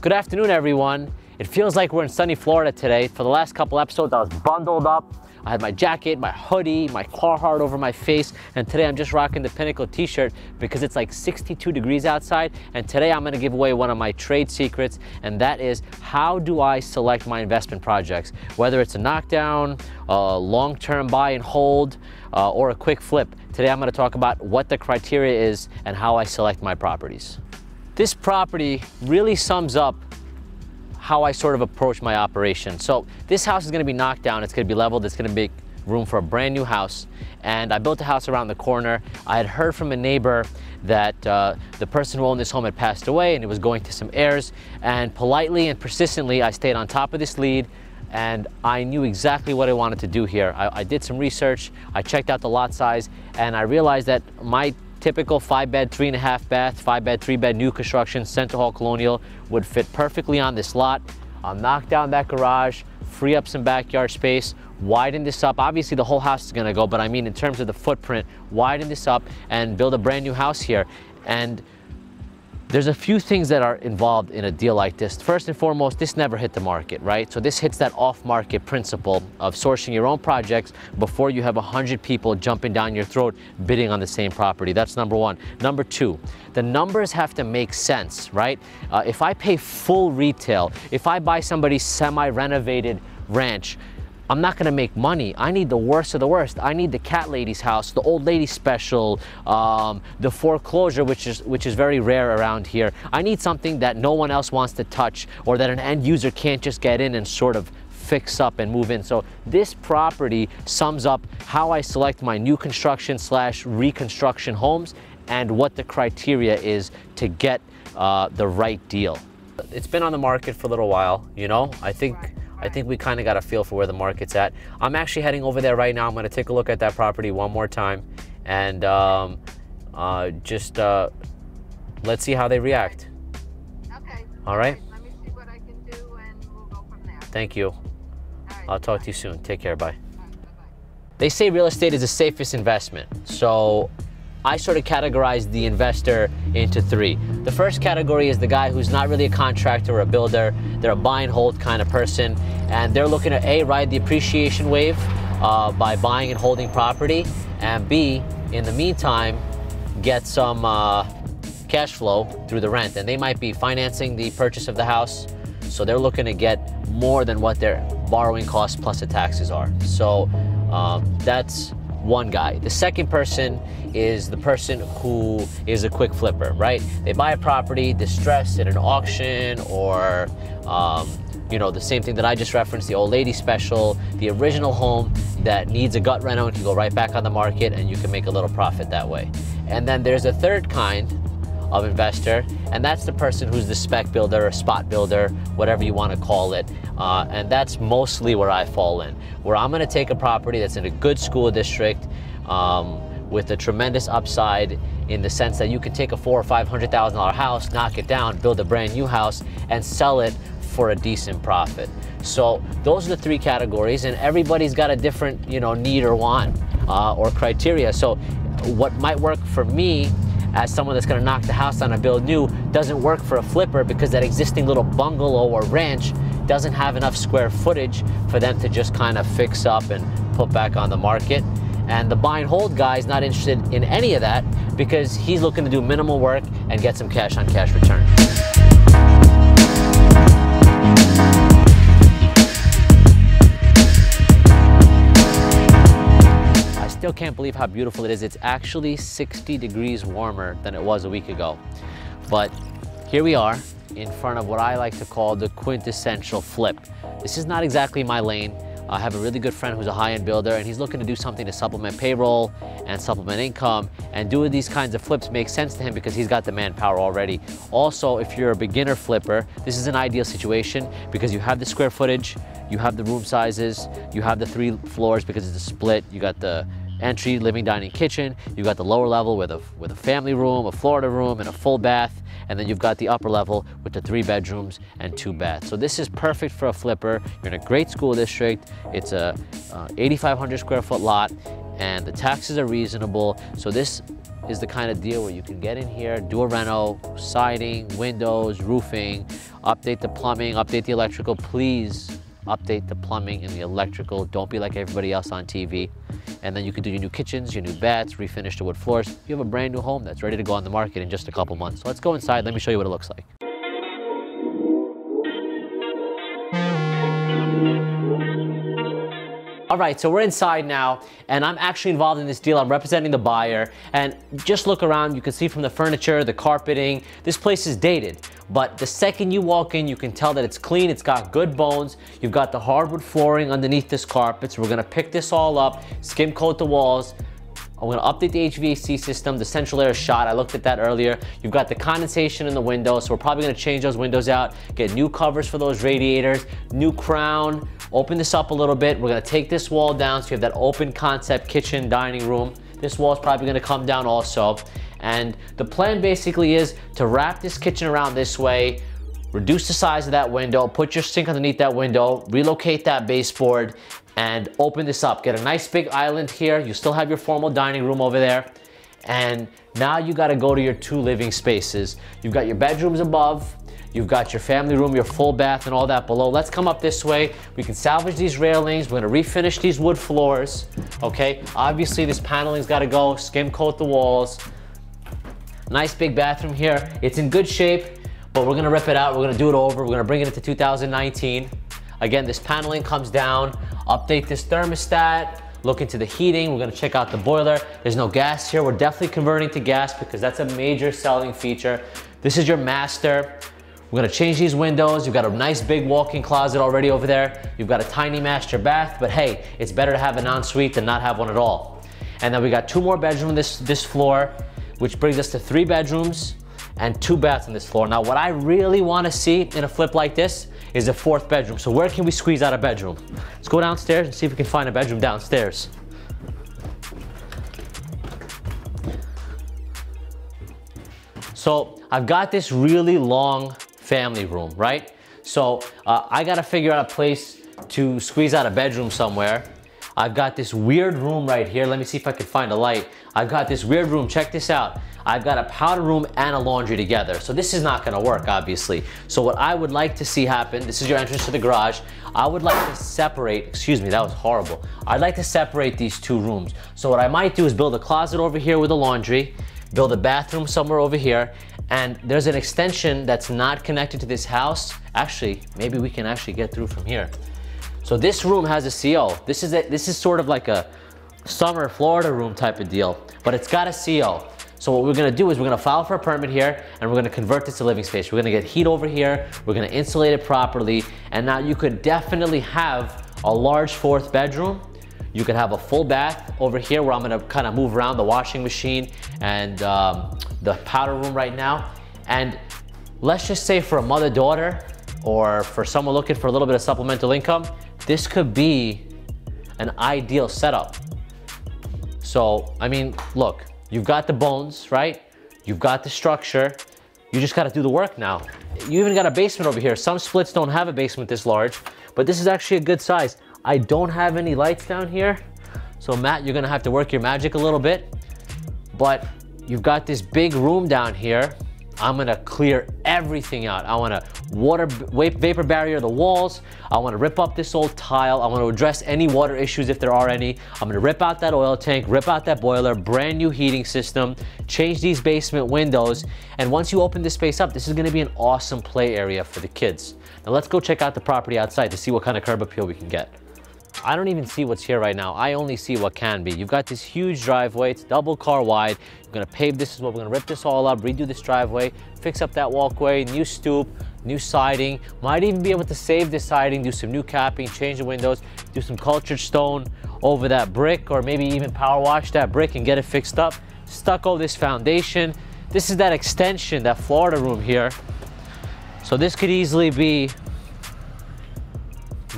Good afternoon, everyone. It feels like we're in sunny Florida today. For the last couple episodes, I was bundled up. I had my jacket, my hoodie, my Carhartt over my face, and today I'm just rocking the Pinnacle t-shirt because it's like 62 degrees outside, and today I'm gonna give away one of my trade secrets, and that is how do I select my investment projects? Whether it's a knockdown, a long-term buy and hold, uh, or a quick flip. Today I'm gonna talk about what the criteria is and how I select my properties. This property really sums up how I sort of approach my operation. So this house is gonna be knocked down, it's gonna be leveled, it's gonna be room for a brand new house. And I built a house around the corner. I had heard from a neighbor that uh, the person who owned this home had passed away and it was going to some heirs. And politely and persistently, I stayed on top of this lead and I knew exactly what I wanted to do here. I, I did some research, I checked out the lot size, and I realized that my typical five bed, three and a half bath, five bed, three bed, new construction, Center Hall Colonial would fit perfectly on this lot. I'll knock down that garage, free up some backyard space, widen this up. Obviously the whole house is gonna go, but I mean in terms of the footprint, widen this up and build a brand new house here. And there's a few things that are involved in a deal like this. First and foremost, this never hit the market, right? So this hits that off-market principle of sourcing your own projects before you have 100 people jumping down your throat bidding on the same property. That's number one. Number two, the numbers have to make sense, right? Uh, if I pay full retail, if I buy somebody's semi-renovated ranch, I'm not gonna make money. I need the worst of the worst. I need the cat lady's house, the old lady special, um, the foreclosure, which is which is very rare around here. I need something that no one else wants to touch, or that an end user can't just get in and sort of fix up and move in. So this property sums up how I select my new construction slash reconstruction homes and what the criteria is to get uh, the right deal. It's been on the market for a little while, you know. I think. I think we kind of got a feel for where the market's at. I'm actually heading over there right now. I'm going to take a look at that property one more time and um, uh, just uh, let's see how they react. Okay. All right. Let me see what I can do and we'll go from there. Thank you. right, I'll talk to you soon. Take care. Bye. Right, bye-bye. They say real estate is the safest investment. So I sort of categorize the investor into three. The first category is the guy who's not really a contractor or a builder. They're a buy and hold kind of person, and they're looking to A, ride the appreciation wave uh, by buying and holding property, and B, in the meantime, get some uh, cash flow through the rent. And they might be financing the purchase of the house, so they're looking to get more than what their borrowing costs plus the taxes are. So um, that's one guy. The second person is the person who is a quick flipper, right? They buy a property distressed at an auction or, um, you know, the same thing that I just referenced, the old lady special, the original home that needs a gut reno and can go right back on the market and you can make a little profit that way. And then there's a third kind of investor, and that's the person who's the spec builder or spot builder, whatever you want to call it. Uh, and that's mostly where I fall in, where I'm going to take a property that's in a good school district um, with a tremendous upside in the sense that you can take a four or five hundred thousand dollar house, knock it down, build a brand new house, and sell it for a decent profit. So those are the three categories, and everybody's got a different, you know, need or want uh, or criteria. So what might work for me as someone that's gonna knock the house down and build new doesn't work for a flipper because that existing little bungalow or ranch doesn't have enough square footage for them to just kind of fix up and put back on the market. And the buy and hold guy is not interested in any of that because he's looking to do minimal work and get some cash on cash return. Still can't believe how beautiful it is. It's actually 60 degrees warmer than it was a week ago. But here we are in front of what I like to call the quintessential flip. This is not exactly my lane. I have a really good friend who's a high-end builder and he's looking to do something to supplement payroll and supplement income and doing these kinds of flips makes sense to him because he's got the manpower already. Also, if you're a beginner flipper, this is an ideal situation because you have the square footage, you have the room sizes, you have the three floors because it's a split, you got the entry, living, dining, kitchen. You've got the lower level with a, with a family room, a Florida room, and a full bath. And then you've got the upper level with the three bedrooms and two baths. So this is perfect for a flipper. You're in a great school district. It's a uh, 8,500 square foot lot and the taxes are reasonable. So this is the kind of deal where you can get in here, do a reno, siding, windows, roofing, update the plumbing, update the electrical, please update the plumbing and the electrical. Don't be like everybody else on TV. And then you can do your new kitchens, your new baths, refinish the wood floors. You have a brand new home that's ready to go on the market in just a couple months. So let's go inside. Let me show you what it looks like. All right, so we're inside now, and I'm actually involved in this deal. I'm representing the buyer, and just look around. You can see from the furniture, the carpeting, this place is dated. But the second you walk in, you can tell that it's clean, it's got good bones. You've got the hardwood flooring underneath this carpet. So we're gonna pick this all up, skim coat the walls, I'm gonna update the HVAC system, the central air shot, I looked at that earlier. You've got the condensation in the windows, so we're probably gonna change those windows out, get new covers for those radiators, new crown, open this up a little bit. We're gonna take this wall down so you have that open concept kitchen, dining room. This wall is probably gonna come down also. And the plan basically is to wrap this kitchen around this way, reduce the size of that window, put your sink underneath that window, relocate that baseboard, and open this up. Get a nice big island here. You still have your formal dining room over there. And now you gotta go to your two living spaces. You've got your bedrooms above, you've got your family room, your full bath and all that below. Let's come up this way. We can salvage these railings. We're gonna refinish these wood floors, okay? Obviously this paneling's gotta go, skim coat the walls. Nice big bathroom here. It's in good shape, but we're gonna rip it out. We're gonna do it over. We're gonna bring it into 2019. Again, this paneling comes down update this thermostat, look into the heating. We're gonna check out the boiler. There's no gas here. We're definitely converting to gas because that's a major selling feature. This is your master. We're gonna change these windows. You've got a nice big walk-in closet already over there. You've got a tiny master bath, but hey, it's better to have an ensuite than not have one at all. And then we got two more bedrooms this, this floor, which brings us to three bedrooms and two baths on this floor. Now, what I really wanna see in a flip like this is a fourth bedroom. So where can we squeeze out a bedroom? Let's go downstairs and see if we can find a bedroom downstairs. So I've got this really long family room, right? So uh, I gotta figure out a place to squeeze out a bedroom somewhere. I've got this weird room right here. Let me see if I can find a light. I've got this weird room, check this out. I've got a powder room and a laundry together. So this is not gonna work, obviously. So what I would like to see happen, this is your entrance to the garage. I would like to separate, excuse me, that was horrible. I'd like to separate these two rooms. So what I might do is build a closet over here with a laundry, build a bathroom somewhere over here, and there's an extension that's not connected to this house. Actually, maybe we can actually get through from here. So this room has a CO. This is a, this is sort of like a summer Florida room type of deal, but it's got a CO. So what we're gonna do is we're gonna file for a permit here and we're gonna convert this to living space. We're gonna get heat over here, we're gonna insulate it properly, and now you could definitely have a large fourth bedroom. You could have a full bath over here where I'm gonna kind of move around the washing machine and um, the powder room right now. And let's just say for a mother-daughter or for someone looking for a little bit of supplemental income, this could be an ideal setup. So, I mean, look, You've got the bones, right? You've got the structure. You just gotta do the work now. You even got a basement over here. Some splits don't have a basement this large, but this is actually a good size. I don't have any lights down here. So Matt, you're gonna have to work your magic a little bit, but you've got this big room down here I'm gonna clear everything out. I wanna water vapor barrier the walls. I wanna rip up this old tile. I wanna address any water issues if there are any. I'm gonna rip out that oil tank, rip out that boiler, brand new heating system, change these basement windows. And once you open this space up, this is gonna be an awesome play area for the kids. Now let's go check out the property outside to see what kind of curb appeal we can get. I don't even see what's here right now. I only see what can be. You've got this huge driveway. It's double car wide. You're gonna pave this as well. We're gonna rip this all up, redo this driveway, fix up that walkway, new stoop, new siding. Might even be able to save this siding, do some new capping, change the windows, do some cultured stone over that brick, or maybe even power wash that brick and get it fixed up. Stucco this foundation. This is that extension, that Florida room here. So this could easily be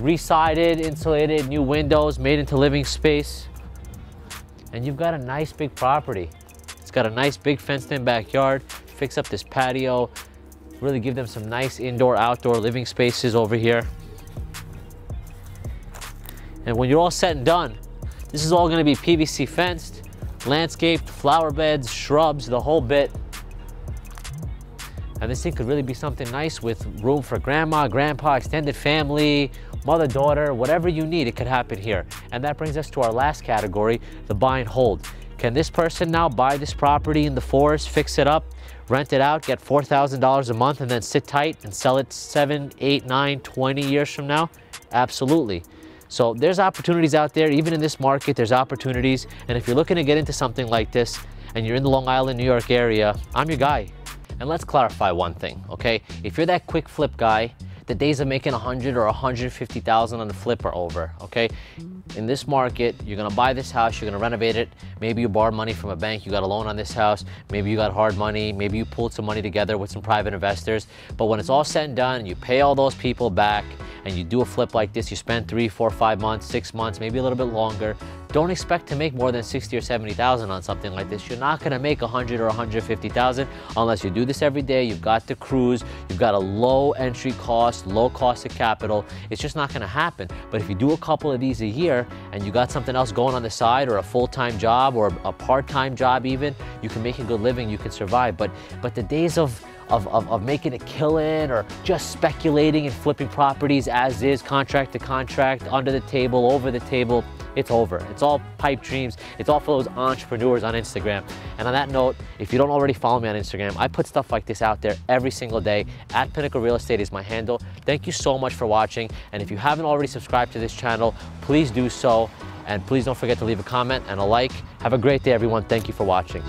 resided, insulated, new windows, made into living space. And you've got a nice big property. It's got a nice big fenced in backyard. Fix up this patio, really give them some nice indoor, outdoor living spaces over here. And when you're all set and done, this is all gonna be PVC fenced, landscaped, flower beds, shrubs, the whole bit. And this thing could really be something nice with room for grandma, grandpa, extended family, mother, daughter, whatever you need, it could happen here. And that brings us to our last category, the buy and hold. Can this person now buy this property in the forest, fix it up, rent it out, get $4,000 a month, and then sit tight and sell it seven, eight, nine, 20 years from now? Absolutely. So there's opportunities out there, even in this market, there's opportunities. And if you're looking to get into something like this and you're in the Long Island, New York area, I'm your guy. And let's clarify one thing, okay? If you're that quick flip guy, the days of making 100 or 150,000 on the flip are over, okay? In this market, you're gonna buy this house, you're gonna renovate it. Maybe you borrowed money from a bank, you got a loan on this house. Maybe you got hard money, maybe you pulled some money together with some private investors. But when it's all said and done, you pay all those people back and you do a flip like this, you spend three, four, five months, six months, maybe a little bit longer. Don't expect to make more than 60 or 70,000 on something like this. You're not gonna make 100 or 150,000 unless you do this every day. You've got the crews, you've got a low entry cost, low cost of capital. It's just not gonna happen. But if you do a couple of these a year and you got something else going on the side or a full-time job or a part-time job even, you can make a good living, you can survive. But, but the days of of, of, of, making a killing or just speculating and flipping properties as is, contract to contract, under the table, over the table it's over. It's all pipe dreams. It's all for those entrepreneurs on Instagram. And on that note, if you don't already follow me on Instagram, I put stuff like this out there every single day. At Pinnacle Real Estate is my handle. Thank you so much for watching. And if you haven't already subscribed to this channel, please do so. And please don't forget to leave a comment and a like. Have a great day, everyone. Thank you for watching.